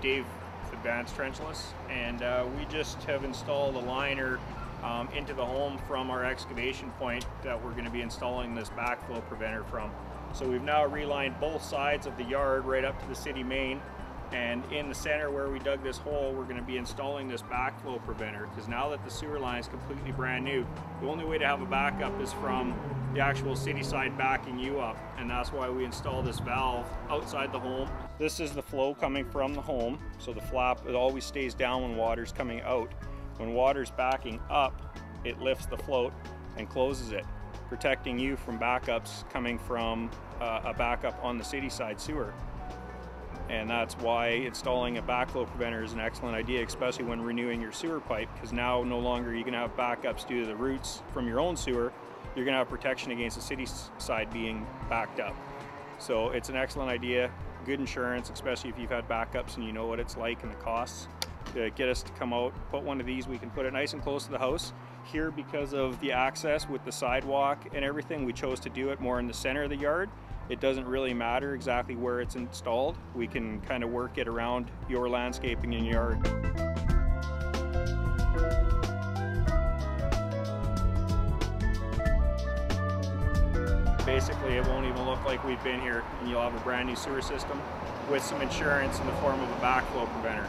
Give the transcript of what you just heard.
Dave Advanced Trenchless, and uh, we just have installed a liner um, into the home from our excavation point that we're going to be installing this backflow preventer from. So we've now relined both sides of the yard right up to the city main and in the center where we dug this hole, we're going to be installing this backflow preventer because now that the sewer line is completely brand new, the only way to have a backup is from the actual city side backing you up. And that's why we install this valve outside the home. This is the flow coming from the home. So the flap, it always stays down when water's coming out. When water's backing up, it lifts the float and closes it, protecting you from backups coming from uh, a backup on the city side sewer and that's why installing a backflow preventer is an excellent idea, especially when renewing your sewer pipe, because now no longer you can have backups due to the roots from your own sewer, you're gonna have protection against the city side being backed up. So it's an excellent idea, good insurance, especially if you've had backups and you know what it's like and the costs. To get us to come out, put one of these, we can put it nice and close to the house. Here, because of the access with the sidewalk and everything, we chose to do it more in the center of the yard it doesn't really matter exactly where it's installed. We can kind of work it around your landscaping in your yard. Basically, it won't even look like we've been here and you'll have a brand new sewer system with some insurance in the form of a backflow preventer.